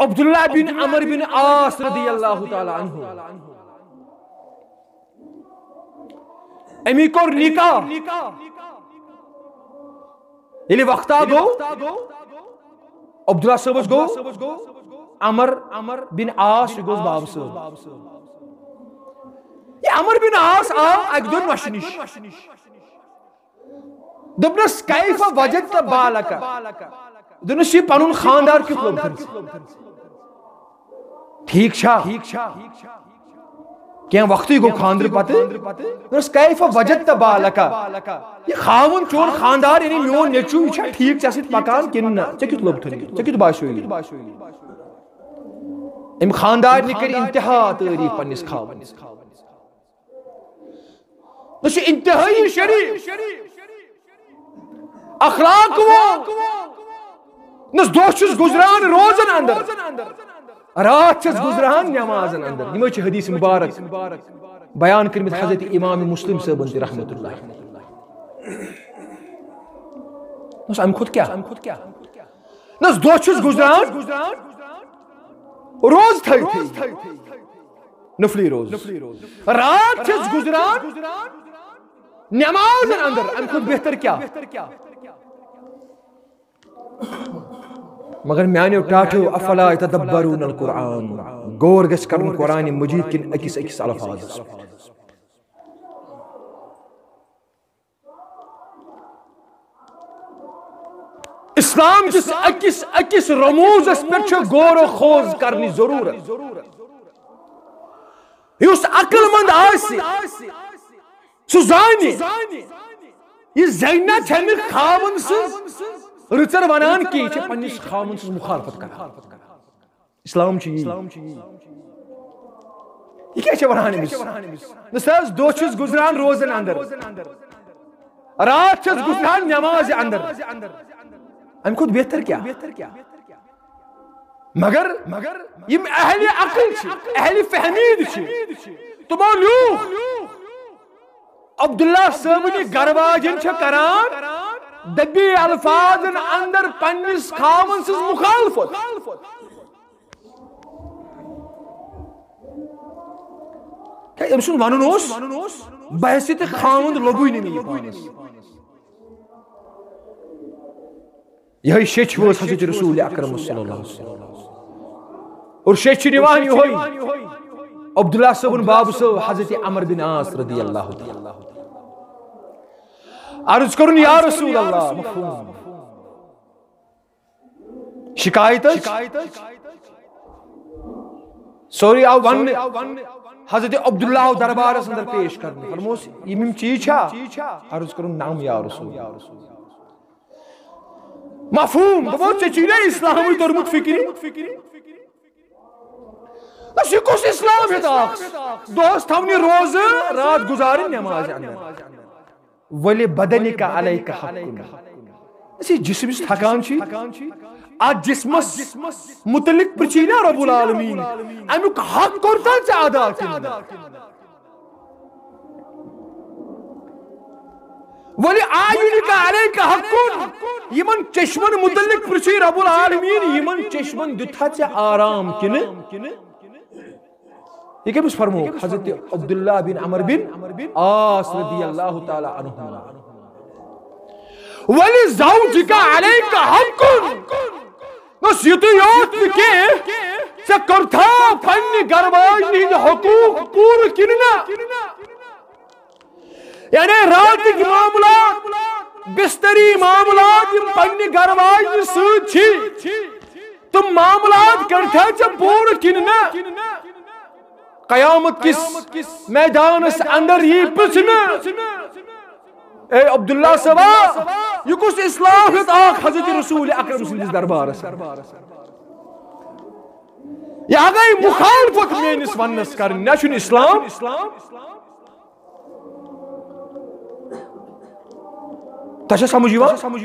अब्दुल्ला बिन अमर बिन आस रदी अल्लाह ताला अन्हु। अमी कोर निकाह ये वक्ता गो। अब्दुल्ला सबस गो। अमर अमर बिन आस गोस बाब सब। ये अमर बिन आस आव अक दोन वश निश दोपनस कैफ वजद बालक। दोनस ये पनुन खानदार कित लोग ठीक छा। ठीक छा। क्या वक्त गो खानदर पत? कैफ वजद बालका। ये खावन चोन खानदार यानी मोन नेचु यह ठीक ऐ सत पकान किन ऐ कित लोग ऐ कित बासो अम खानदार नि कर इंतहा तारीफ़ पन्निस खावनस इंतहाई शरीफ। अखलाक वो। नस दोष गुजरान रोजन अंदर रात गुजरान नमाजन अंदर यम हदीस मुबारक बयान कर हज़रत इमाम मुस्लिम सबन तह रहमत अम खुद क्या अम खुद क्या नस दोष गुजरान रोज थे नफली रोज रात गुजरान नमाज़ अंदर अम खुद बेहतर क्या मगर मानो टाठो अफला तदब्बरून कुरान गौर कर कुरान मजीद किन अकिस अकिस अल्फाज इस्लाम किस अकिस अकिस रमूजस पे गौर खोज करनी ज़रूरत युस अकलमंद आसी सु जानी ये जैना छन खावन रचर वनान कि पन्निस खावन सु मुखालफत कर इस्लाम छ ये क्या अमिस नस दोछ गुजरान रोजन अंदर रात गुजरान नमाज़ अंदर अम खुद बेहतर क्या बेहतर क्या मगर मगर यम अहल अकल अहल फहमीद तुमो लूख अब्दुल्ला सबनी गरवाजन करान दबी अल्फाजन अंदर पन्निस खावन सज मुखालफत क्या अम सुन वनुन ओस बहसित खावंद लगुई नहीं यही शेच वो हज़रत रसूल अकरम और शेच निवान यही अब्दुल्ला सबन बाब सब हज़रत अमर बिन आस रदी अल्लाह अर्ज़ रसूल अल्लाह शिकायत सॉरी आओ वन हज़रत अब्दुल्ला दरबार अंदर पेश फरमोस यम चीज़ अर्ज़ करुन नाम या रसूल मफहूम इस्लाम तरमुत फिक्री कुछ इस्लाम दोस्त थवनी रोज रात गुजारी नमाज़ अंदर वले बदन का अलय का जिसम थकान आ जिसमस मुतलिक प्रचीना रबुल आलमीन। अमुक हक कोरता अदा वली आयुन का अलय का हकुन यमन चश्मन मुतलिक प्रची रबुल आलमीन। यमन चश्मन दुथा आराम किन ये क्या फरमो हज़रत अब्दुल्ला बिन अमर बिन आस रदी अल्लाह ताला अन्हुमा। वली ज़ौजिका अलैका हकुन नस युत योत के से करथा फन्नी गरबाज नहीं हकूक पूर किनना। यानी रात की मामला बिस्तरी मामला पन्नी गरबाज सूची। तुम मामला करथा च पूर किनना। कयामत किस मैदान अंदर ये पुछना ए अब्दुल्ला सबा ये कुछ इस्लाम आख हज़रत रसूल अकरम सल्लल्लाहु दरबार यह गई मुखालफत मेनिस वनस कर ना इस्लाम तशा समझ समझ